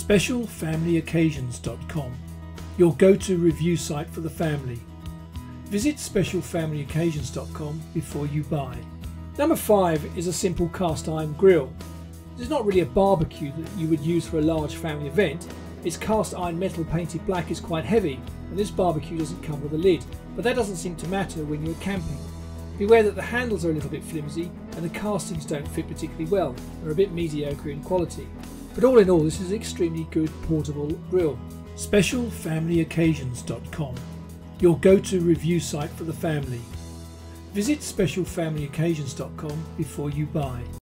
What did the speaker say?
SpecialFamilyOccasions.com, your go to review site for the family. Visit SpecialFamilyOccasions.com before you buy. Number 5 is a simple cast iron grill. This is not really a barbecue that you would use for a large family event. Its cast iron metal painted black is quite heavy, and this barbecue doesn't come with a lid, but that doesn't seem to matter when you're camping. Beware that the handles are a little bit flimsy and the castings don't fit particularly well, they're a bit mediocre in quality. But all in all, this is an extremely good portable grill. SpecialFamilyOccasions.com, your go to review site for the family. Visit SpecialFamilyOccasions.com before you buy.